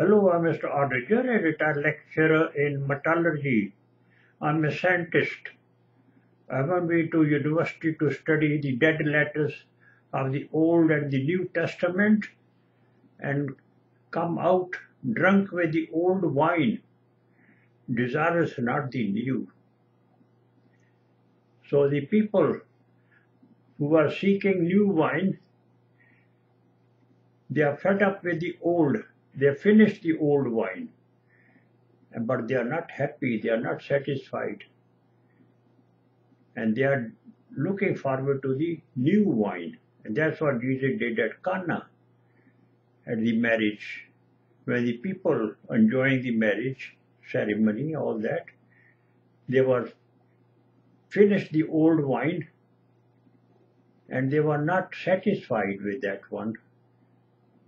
Hello, I'm Mr. Auditor, a retired lecturer in metallurgy. I'm a scientist. I went to university to study the dead letters of the Old and the New Testament and come out drunk with the old wine, desirous not the new. So the people who are seeking new wine, they are fed up with the old. They have finished the old wine, but they are not happy, they are not satisfied. And they are looking forward to the new wine. And that's what Jesus did at Cana, at the marriage, when the people enjoying the marriage ceremony, all that, they were finished the old wine and they were not satisfied with that one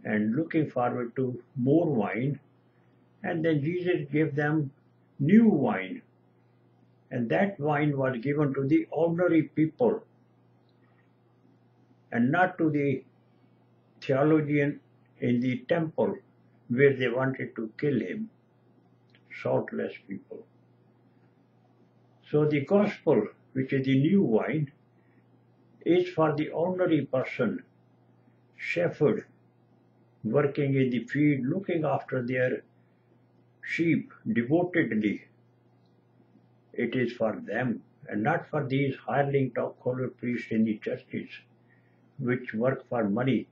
and looking forward to more wine. And then Jesus gave them new wine. And that wine was given to the ordinary people and not to the theologian in the temple where they wanted to kill him, saltless people. So the gospel, which is the new wine, is for the ordinary person, shepherd, working in the field, looking after their sheep devotedly. It is for them and not for these hireling top-collar priests in the churches which work for money.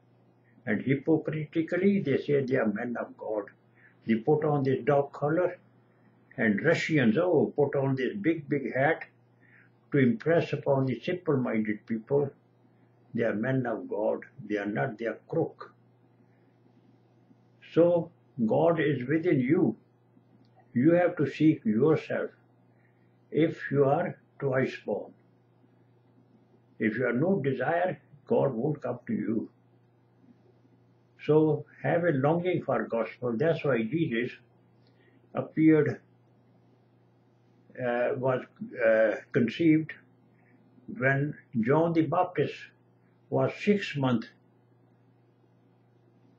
And hypocritically, they say they are men of God. They put on this dog collar, and Russians, oh, put on this big, big hat to impress upon the simple-minded people. They are men of God. They are not, they are crook. So, God is within you. You have to seek yourself if you are twice born. If you have no desire, God won't come to you. So have a longing for gospel. That's why Jesus appeared, uh, was uh, conceived when John the Baptist was six months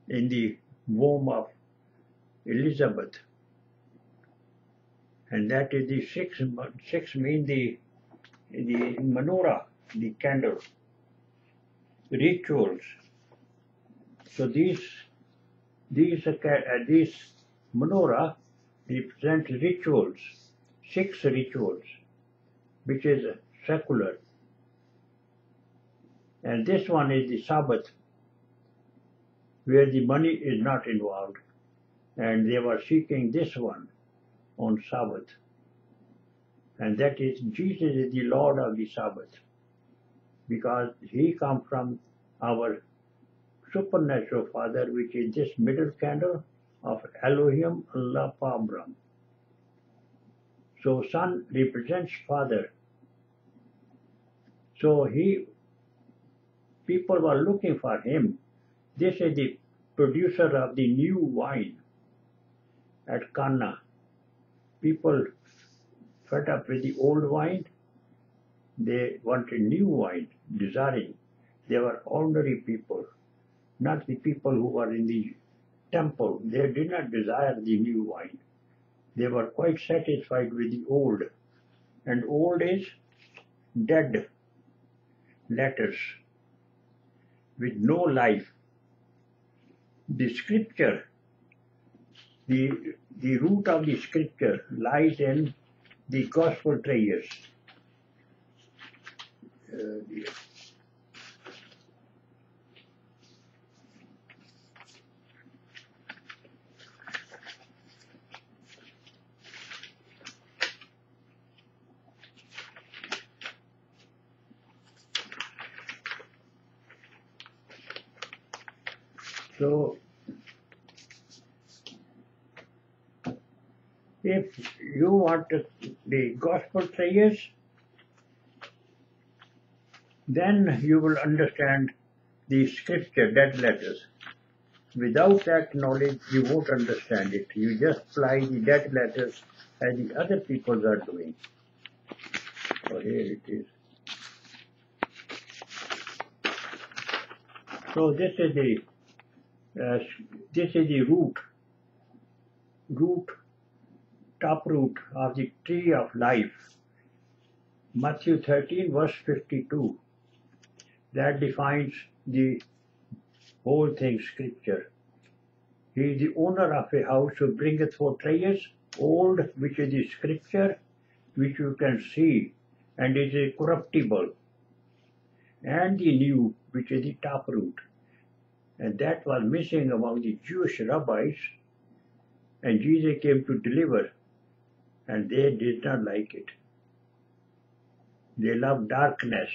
in the womb of Elizabeth. And that is the six, six mean the, the menorah, the candle rituals. So these these uh, these menorah represent rituals, six rituals, which is secular. And this one is the Sabbath, where the money is not involved. And they were seeking this one on Sabbath. And that is Jesus is the Lord of the Sabbath because he comes from our supernatural father, which is this middle candle of Elohim Allah Pabram. So son represents father. So he, people were looking for him. This is the producer of the new wine at Cana. People fed up with the old wine they wanted new wine, desiring. They were ordinary people, not the people who were in the temple. They did not desire the new wine. They were quite satisfied with the old. And old is dead letters with no life. The scripture, the, the root of the scripture lies in the gospel treasures uh, if want the gospel says, then you will understand the scripture, dead letters. Without that knowledge, you won't understand it. You just apply the dead letters as the other people are doing. So here it is. So this is the uh, this is the root root, top root of the tree of life. Matthew 13 verse 52. That defines the whole thing scripture. He is the owner of a house who bringeth forth treasures, old, which is the scripture, which you can see, and is a corruptible, and the new, which is the top root. And that was missing among the Jewish rabbis, and Jesus came to deliver, and they did not like it. They love darkness,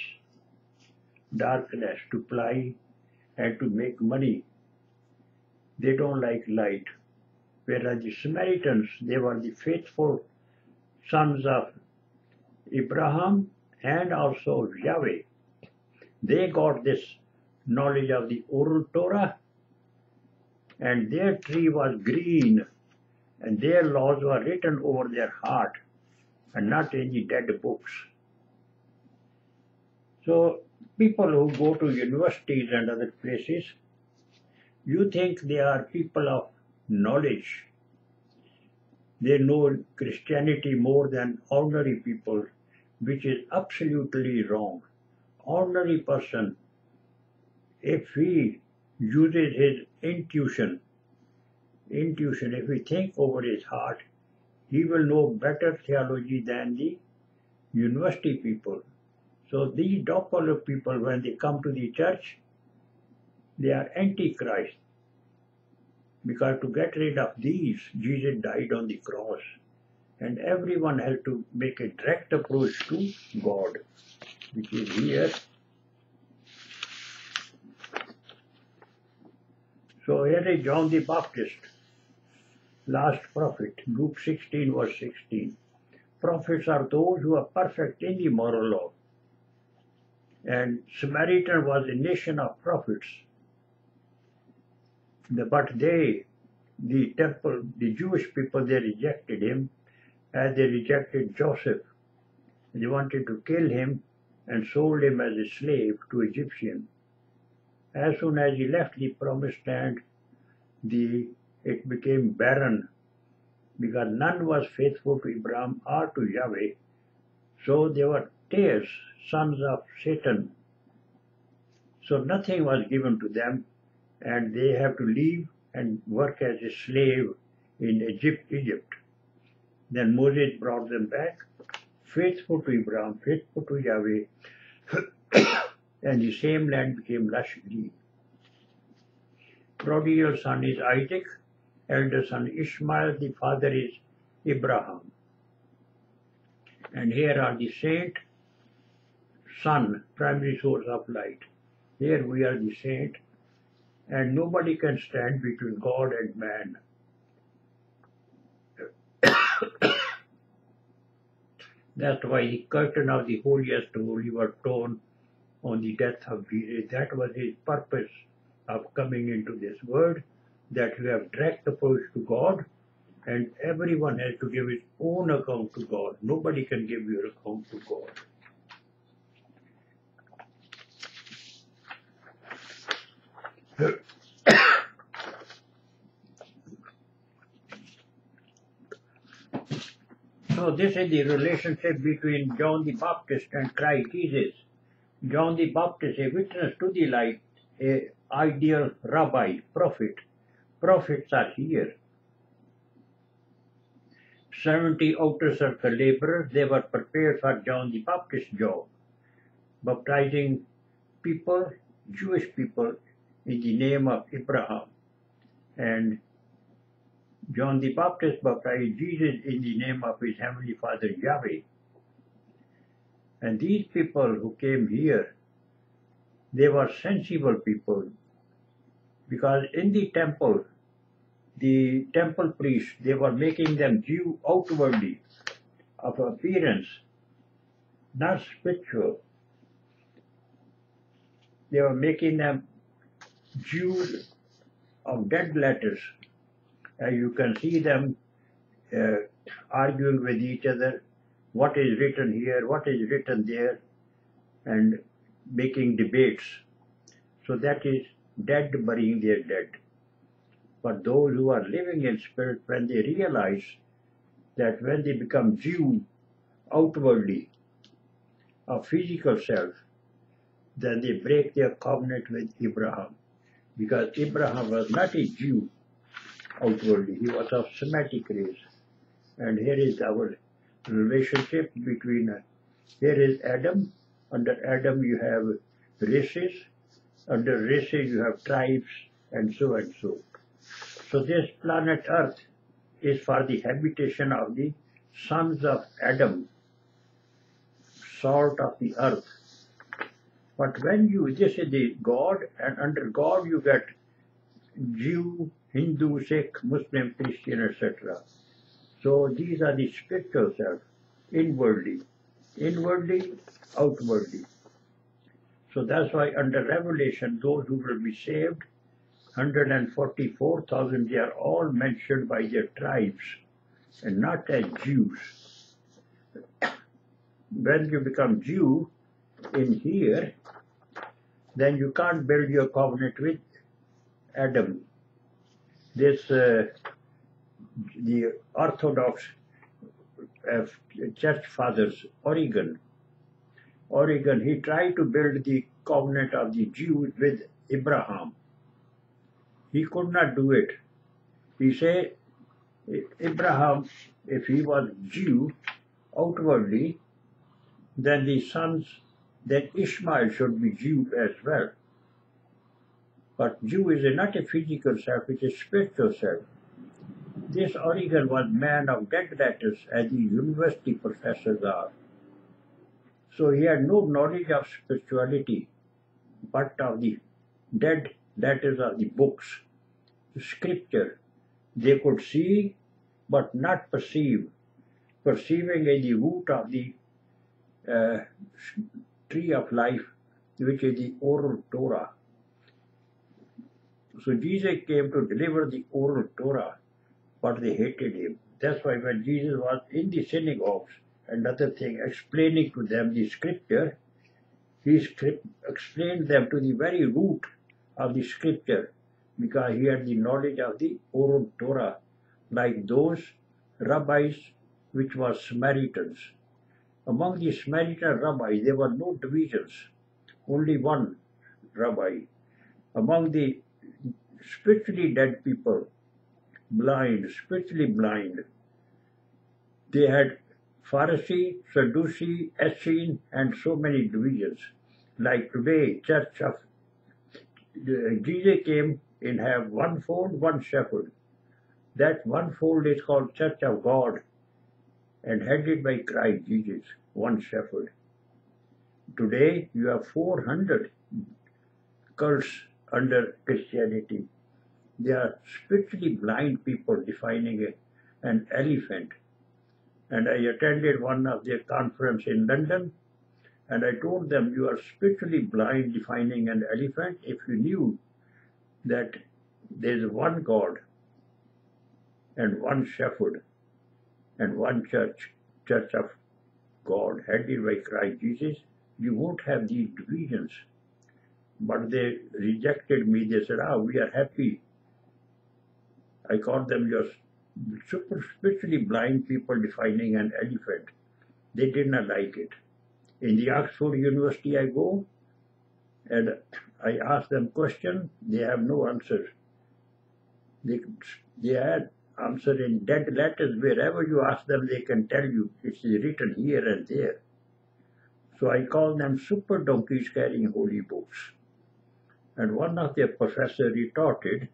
darkness to ply and to make money. They don't like light. Whereas the Samaritans, they were the faithful sons of Abraham and also Yahweh. They got this knowledge of the oral Torah, and their tree was green, and their laws were written over their heart, and not the dead books. So, people who go to universities and other places, you think they are people of knowledge. They know Christianity more than ordinary people, which is absolutely wrong. Ordinary person, if he uses his intuition, intuition, if he think over his heart, he will know better theology than the university people. So these doppler people, when they come to the church, they are antichrist. Because to get rid of these, Jesus died on the cross. And everyone has to make a direct approach to God, which is here. So here is John the Baptist, last prophet, Luke 16 verse 16. Prophets are those who are perfect in the moral law. And Samaritan was a nation of prophets. But they, the temple, the Jewish people, they rejected him as they rejected Joseph. They wanted to kill him and sold him as a slave to Egyptian. As soon as he left the promised land, the, it became barren because none was faithful to Abraham or to Yahweh. So they were tares, sons of Satan. So nothing was given to them, and they have to leave and work as a slave in Egypt. Egypt. Then Moses brought them back, faithful to Abraham, faithful to Yahweh, and the same land became lush green. Prodigal son is Isaac, elder son Ishmael, the father is Abraham. And here are the saint, sun, primary source of light. Here we are the saint, and nobody can stand between God and man. That's why the curtain of the holiest holy was torn on the death of Jesus. That was his purpose of coming into this world, that you have direct approach to God, and everyone has to give his own account to God. Nobody can give your account to God. So this is the relationship between John the Baptist and Christ Jesus. John the Baptist, a witness to the light, a ideal rabbi, prophet. Prophets are here. 70 outer circle laborers, they were prepared for John the Baptist's job, baptizing people, Jewish people, in the name of Abraham. And John the Baptist baptized Jesus in the name of his heavenly Father Yahweh. And these people who came here, they were sensible people because in the temple, the temple priests, they were making them Jew outwardly of appearance, not spiritual. They were making them Jews of dead letters. Uh, you can see them uh, arguing with each other, what is written here, what is written there, and making debates. So that is dead burying their dead. But those who are living in spirit, when they realize that when they become Jew outwardly, a physical self, then they break their covenant with Abraham. Because Abraham was not a Jew outwardly, he was of Semitic race. And here is our relationship between, here is Adam. Under Adam you have races. Under races you have tribes and so and so. So this planet Earth is for the habitation of the sons of Adam, salt of the earth. But when you, this is the God, and under God you get Jew, Hindu, Sikh, Muslim, Christian, etc. So these are the spiritual self, inwardly, inwardly, outwardly. So that's why under Revelation, those who will be saved, 144,000, they are all mentioned by their tribes and not as Jews. When you become Jew in here, then you can't build your covenant with Adam. This, uh, the Orthodox uh, church fathers, Origen, Origen, he tried to build the covenant of the Jews with Abraham. He could not do it. He said, Abraham, if he was Jew outwardly, then the sons, then Ishmael should be Jew as well. But Jew is not a physical self, it's a spiritual self. This Origen was man of dead letters as the university professors are. So he had no knowledge of spirituality, but of the dead that is, of the books, the scripture. They could see but not perceive. Perceiving is the root of the uh, tree of life, which is the oral Torah. So Jesus came to deliver the oral Torah, but they hated him. That's why when Jesus was in the synagogues and other thing, explaining to them the scripture, he script, explained them to the very root of the scripture because he had the knowledge of the oral Torah, like those rabbis which were Samaritans. Among the Samaritan rabbis, there were no divisions, only one rabbi. Among the spiritually dead people, blind, spiritually blind, they had Pharisee, Sadducee, Essene, and so many divisions. Like today, Church of uh, Jesus came in have one fold, one shepherd. That one fold is called Church of God and headed by Christ Jesus, one shepherd. Today you have 400 cults under Christianity. They are spiritually blind people defining an elephant. And I attended one of their conference in London and I told them you are spiritually blind defining an elephant if you knew that there is one God and one shepherd and one church, church of God, headed by Christ Jesus, you won't have these divisions. But they rejected me. They said, ah, we are happy. I called them just super spiritually blind people defining an elephant. They did not like it. In the Oxford University I go, and I ask them question, they have no answer. They, they had answer in dead letters. Wherever you ask them, they can tell you. It's written here and there. So I call them super donkeys carrying holy books. And one of their professors retorted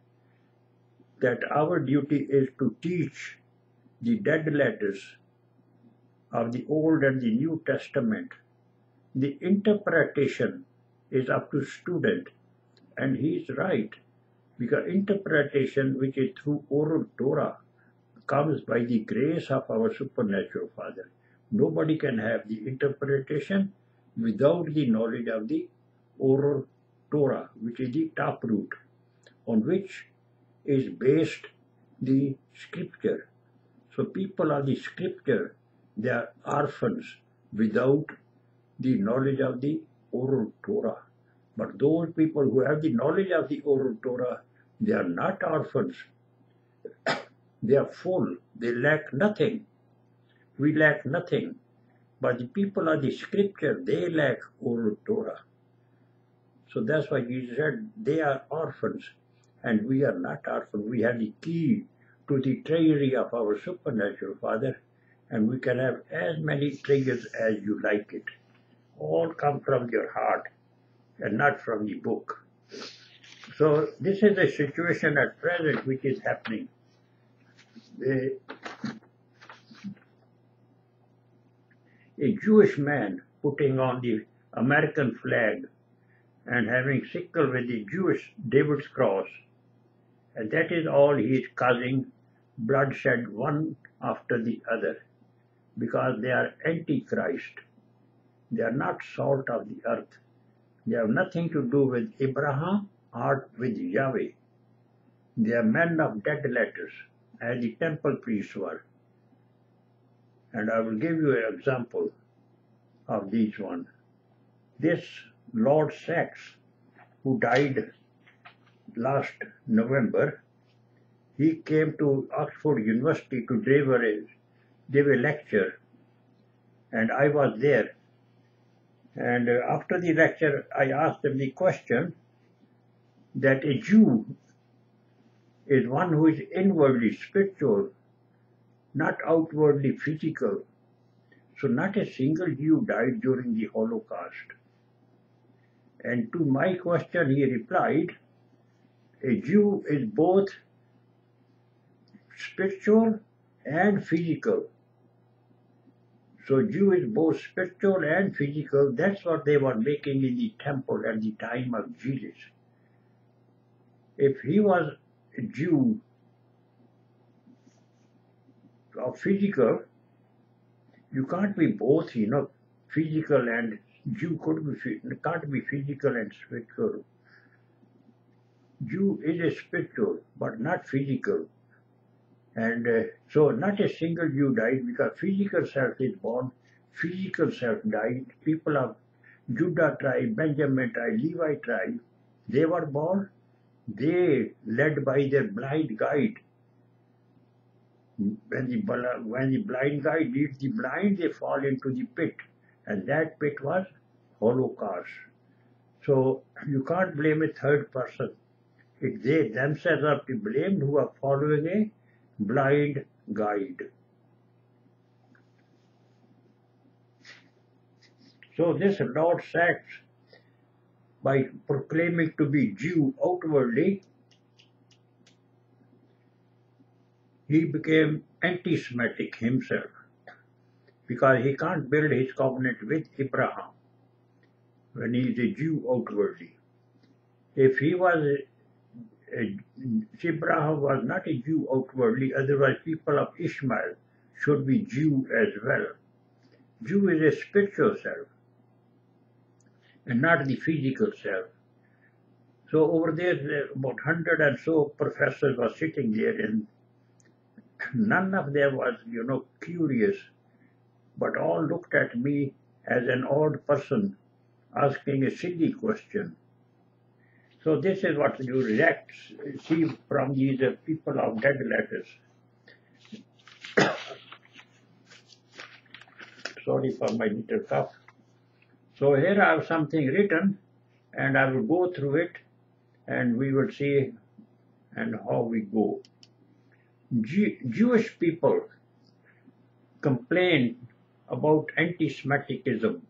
that our duty is to teach the dead letters of the Old and the New Testament. The interpretation is up to student, and he is right because interpretation, which is through oral Torah, comes by the grace of our supernatural Father. Nobody can have the interpretation without the knowledge of the oral Torah, which is the taproot, on which is based the scripture. So people are the scripture, they are orphans without the knowledge of the oral Torah. But those people who have the knowledge of the oral Torah, they are not orphans, They are full. They lack nothing. We lack nothing. But the people of the scripture, they lack oral Torah. So that's why Jesus said they are orphans and we are not orphans. We have the key to the treasury of our supernatural Father and we can have as many treasures as you like it. All come from your heart and not from the book. So this is the situation at present which is happening. The, a Jewish man putting on the American flag and having sickle with the Jewish David's cross, and that is all he is causing bloodshed one after the other, because they are antichrist. They are not salt of the earth. They have nothing to do with Abraham or with Yahweh. They are men of dead letters, as the temple priests were. And I will give you an example of these one. This Lord Sacks, who died last November, he came to Oxford University to deliver a, give a lecture, and I was there. And uh, after the lecture, I asked him the question that a Jew is one who is inwardly spiritual, not outwardly physical. So not a single Jew died during the Holocaust. And to my question, he replied, a Jew is both spiritual and physical. So Jew is both spiritual and physical. That's what they were making in the temple at the time of Jesus. If he was a Jew or physical, you can't be both, you know, physical and Jew could be can't be physical and spiritual. Jew is a spiritual, but not physical. And uh, so not a single Jew died because physical self is born, physical self died. People of Judah tribe, Benjamin tribe, Levi tribe, they were born, they led by their blind guide. When the, when the blind guide leads the blind, they fall into the pit. And that pit was Holocaust. So you can't blame a third person. If they themselves are to blame who are following a blind guide. So this Lord Sacks, by proclaiming to be Jew outwardly, he became anti-Semitic himself because he can't build his covenant with Abraham when he is a Jew outwardly. If he was Abraham was not a Jew outwardly, otherwise people of Ishmael should be Jew as well. Jew is a spiritual self and not the physical self. So over there, about hundred and so professors were sitting there and none of them was, you know, curious, but all looked at me as an odd person asking a silly question. So this is what you reject, see from these people of dead letters. Sorry for my little cough. So here I have something written and I will go through it and we will see and how we go. Jewish people complain about anti-Semitism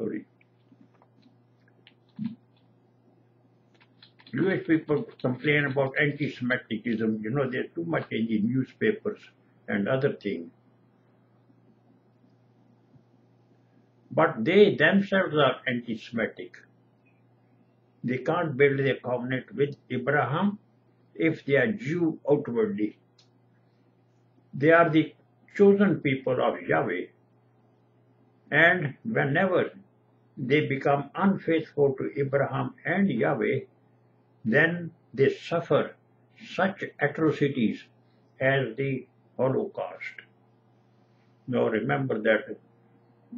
sorry. Jewish people complain about anti-Semitism. You know, there's too much in the newspapers and other things. But they themselves are anti-Semitic. They can't build a covenant with Abraham if they are Jew outwardly. They are the chosen people of Yahweh. And whenever they become unfaithful to Abraham and Yahweh, then they suffer such atrocities as the Holocaust. Now remember that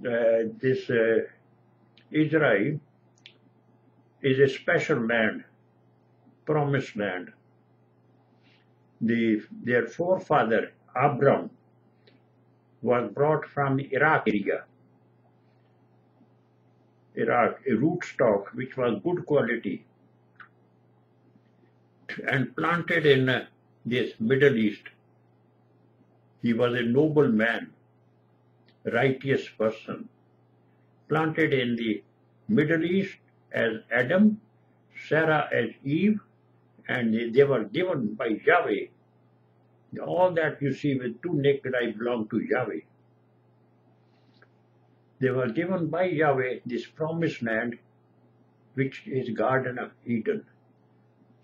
uh, this uh, Israel is a special land, promised land. The, their forefather, Abram, was brought from Iraq area. Iraq, a rootstock which was good quality, and planted in uh, this Middle East. He was a noble man, righteous person, planted in the Middle East as Adam, Sarah as Eve, and they were given by Yahweh. All that you see with two naked eyes belong to Yahweh. They were given by Yahweh this promised land, which is Garden of Eden.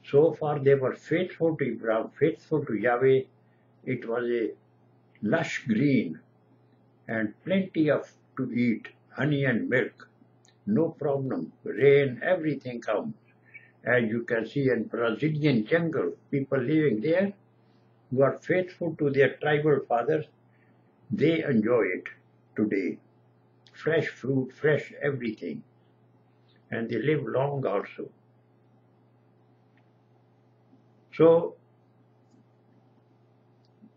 So far they were faithful to Abraham, faithful to Yahweh. It was a lush green and plenty of to eat, honey and milk. No problem. Rain, everything comes. As you can see in Brazilian jungle, people living there who are faithful to their tribal fathers, they enjoy it today. Fresh fruit, fresh everything. And they live long also. So,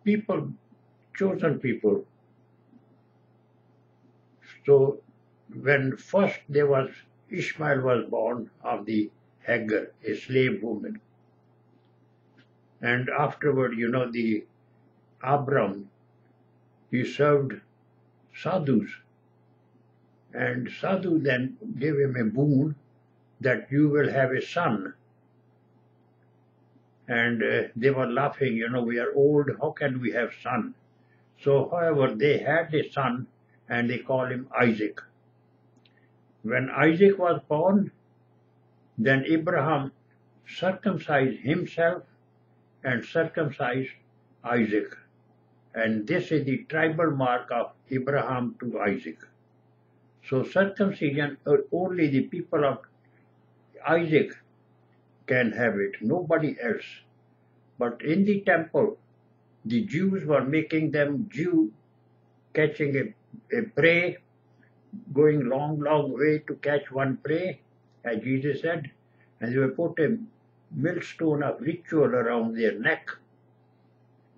people, chosen people. So, when first there was, Ishmael was born of the Hagar, a slave woman. And afterward, you know, the Abram, he served sadhus. And sadhu then gave him a boon that you will have a son and uh, they were laughing, you know, we are old, how can we have son? So, however, they had a son and they call him Isaac. When Isaac was born, then Abraham circumcised himself and circumcised Isaac. And this is the tribal mark of Abraham to Isaac. So circumcision, only the people of Isaac can have it, nobody else. But in the temple, the Jews were making them Jew, catching a, a prey, going long, long way to catch one prey, as Jesus said, and they put a millstone of ritual around their neck,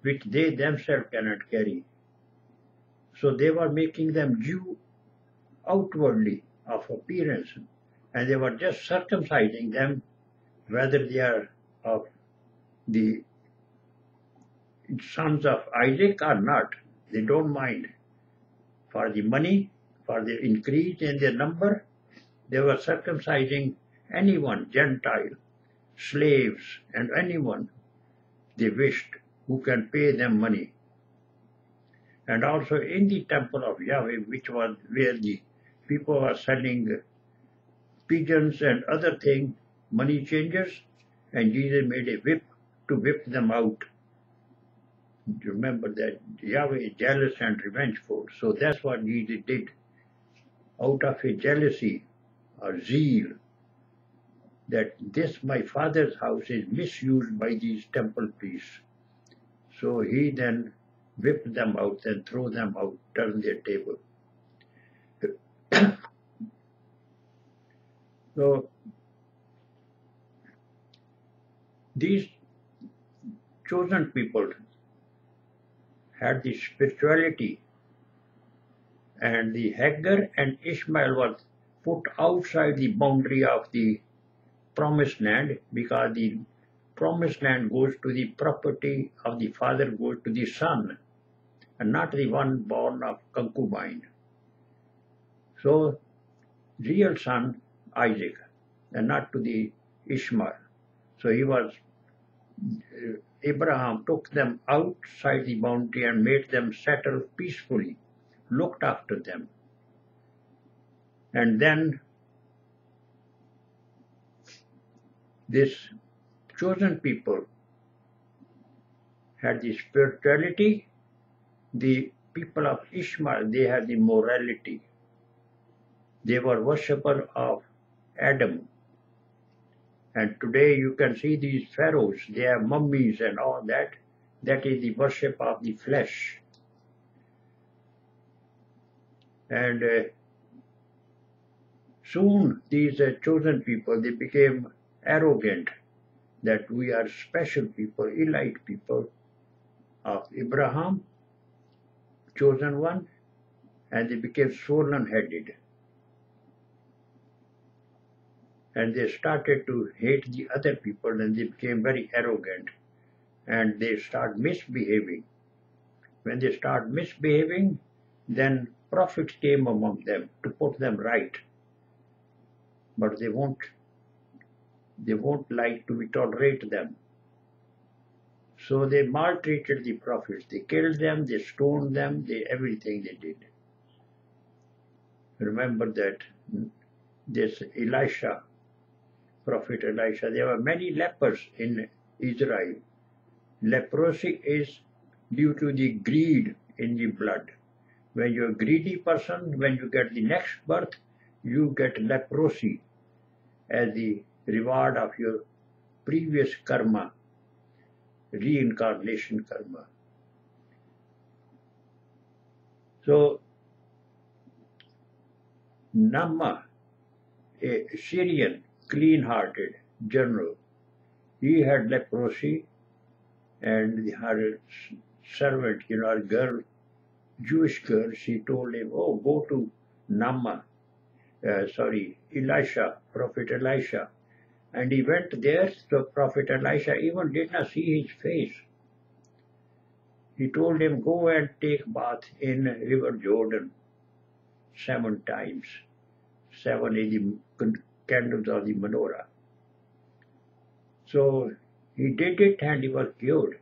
which they themselves cannot carry. So they were making them Jew outwardly of appearance, and they were just circumcising them whether they are of the sons of Isaac or not, they don't mind. For the money, for the increase in their number, they were circumcising anyone, Gentile, slaves, and anyone they wished who can pay them money. And also in the temple of Yahweh, which was where the people are selling pigeons and other things, money changers, and Jesus made a whip to whip them out. Remember that Yahweh is jealous and revengeful. So that's what Jesus did. Out of a jealousy or zeal, that this my father's house is misused by these temple priests. So he then whipped them out and threw them out, turned their table. So these chosen people had the spirituality and the Hagar and Ishmael was put outside the boundary of the promised land because the promised land goes to the property of the father goes to the son and not the one born of concubine. So real son Isaac and not to the Ishmael. So he was, uh, Abraham took them outside the boundary and made them settle peacefully, looked after them. And then this chosen people had the spirituality, the people of Ishmael, they had the morality. They were worshippers of Adam, and today you can see these pharaohs, they have mummies and all that. That is the worship of the flesh. And uh, soon these uh, chosen people, they became arrogant that we are special people, elite people of Abraham, chosen one, and they became swollen headed. And they started to hate the other people and they became very arrogant and they start misbehaving. When they start misbehaving, then prophets came among them to put them right. But they won't they won't like to tolerate them. So they maltreated the prophets. They killed them, they stoned them, they everything they did. Remember that this Elisha, Prophet Elisha, there were many lepers in Israel. Leprosy is due to the greed in the blood. When you're a greedy person, when you get the next birth, you get leprosy as the reward of your previous karma, reincarnation karma. So, Nama, a Syrian clean-hearted general, he had leprosy and her servant, you know, a girl, Jewish girl, she told him, oh, go to Nama, uh, sorry, Elisha, Prophet Elisha. And he went there, so Prophet Elisha even did not see his face. He told him, go and take bath in River Jordan seven times. Seven is the candles of the menorah. So he did it and he was cured.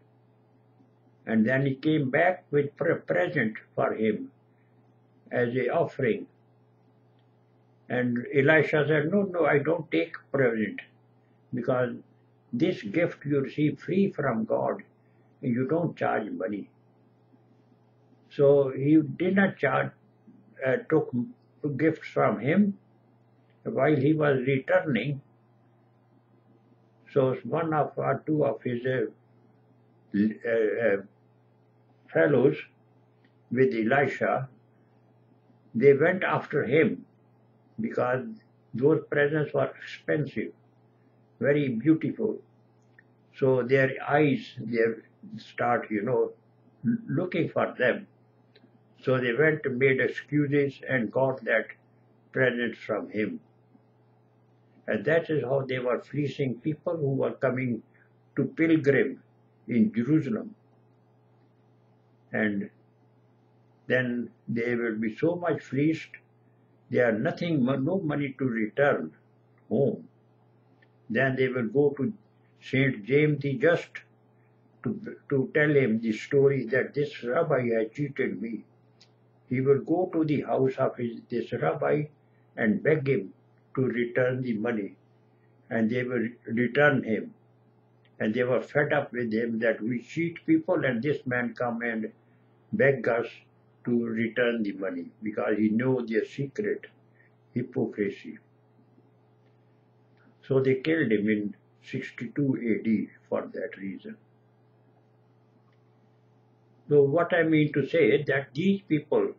And then he came back with a present for him as a offering. And Elisha said, no, no, I don't take present because this gift you receive free from God. And you don't charge money. So he did not charge, uh, took gifts from him while he was returning. So one of or two of his uh, uh, fellows with Elisha, they went after him because those presents were expensive very beautiful. So their eyes, they start, you know, looking for them. So they went made excuses and got that present from him. And that is how they were fleecing people who were coming to pilgrim in Jerusalem. And then they will be so much fleeced, they have nothing, no money to return home. Then they will go to Saint James the Just to, to tell him the story that this rabbi had cheated me. He will go to the house of his, this rabbi and beg him to return the money. And they will return him. And they were fed up with him that we cheat people and this man come and beg us to return the money because he knew their secret hypocrisy. So they killed him in 62 AD for that reason. So what I mean to say is that these people,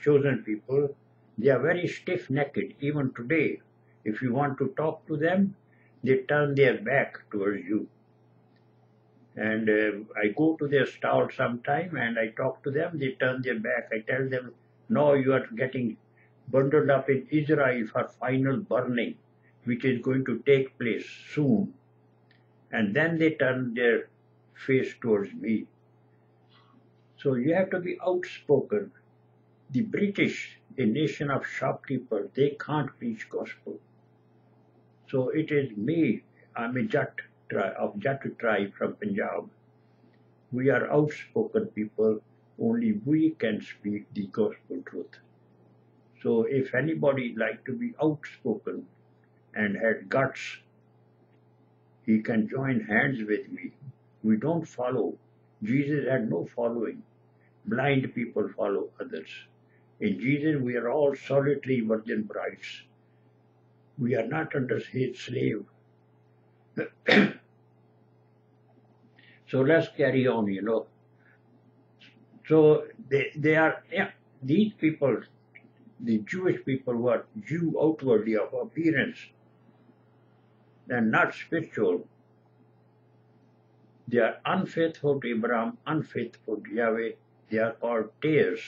chosen people, they are very stiff-necked even today. If you want to talk to them, they turn their back towards you. And uh, I go to their stall sometime and I talk to them, they turn their back. I tell them, no, you are getting bundled up in Israel for final burning which is going to take place soon. And then they turn their face towards me. So you have to be outspoken. The British, a nation of shopkeepers, they can't preach gospel. So it is me, I'm a Jat of Jat tribe from Punjab. We are outspoken people, only we can speak the gospel truth. So if anybody like to be outspoken, and had guts, he can join hands with me. We don't follow. Jesus had no following. Blind people follow others. In Jesus, we are all solitary virgin brides. We are not under his slave. so let's carry on, you know. So they, they are, yeah, these people, the Jewish people were Jew outwardly of appearance and not spiritual. They are unfaithful to Abraham, unfaithful to Yahweh. They are called tares.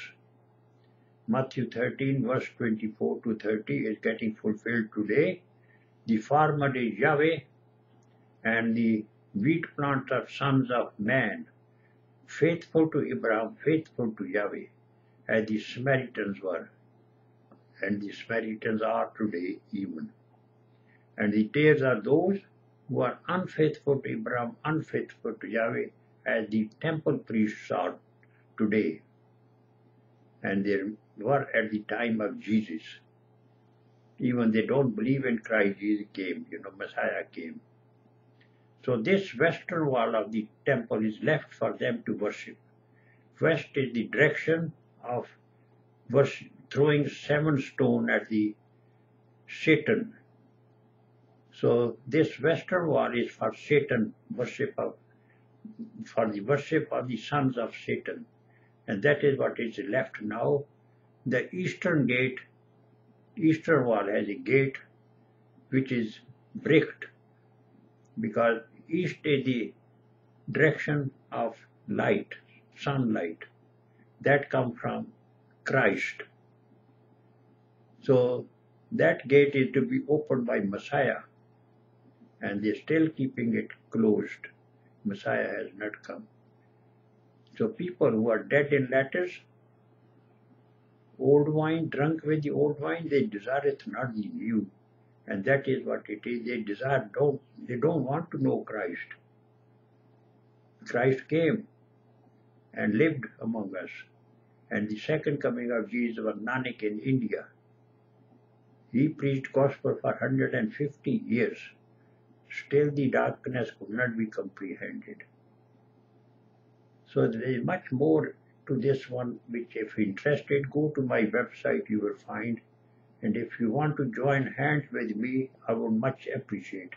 Matthew 13, verse 24 to 30 is getting fulfilled today. The farmer is Yahweh, and the wheat plants are sons of man, faithful to Abraham, faithful to Yahweh, as the Samaritans were, and the Samaritans are today even. And the tares are those who are unfaithful to Abraham, unfaithful to Yahweh, as the temple priests are today. And they were at the time of Jesus. Even they don't believe in Christ, Jesus came, you know, Messiah came. So this western wall of the temple is left for them to worship. West is the direction of worship, throwing seven stone at the Satan. So this western wall is for Satan worship of, for the worship of the sons of Satan. And that is what is left now. The eastern gate, eastern wall has a gate which is bricked because east is the direction of light, sunlight, that come from Christ. So that gate is to be opened by Messiah, and they're still keeping it closed. Messiah has not come. So people who are dead in letters, old wine, drunk with the old wine, they desireth not the new. And that is what it is. They desire don't they don't want to know Christ. Christ came and lived among us. And the second coming of Jesus was Nanak in India. He preached gospel for 150 years. Still the darkness could not be comprehended. So there is much more to this one which if interested go to my website you will find and if you want to join hands with me, I would much appreciate.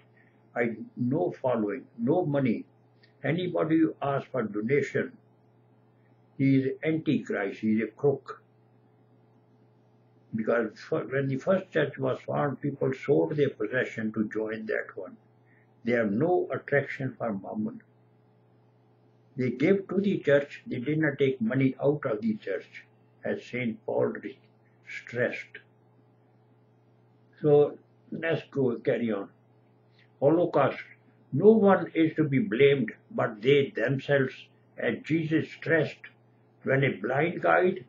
I no following, no money. Anybody who asks for donation, he is antichrist, he is a crook. Because when the first church was formed, people sold their possession to join that one. They have no attraction for mammon. They gave to the church, they did not take money out of the church, as St. Paul stressed. So let's go carry on. Holocaust. No one is to be blamed but they themselves, as Jesus stressed when a blind guide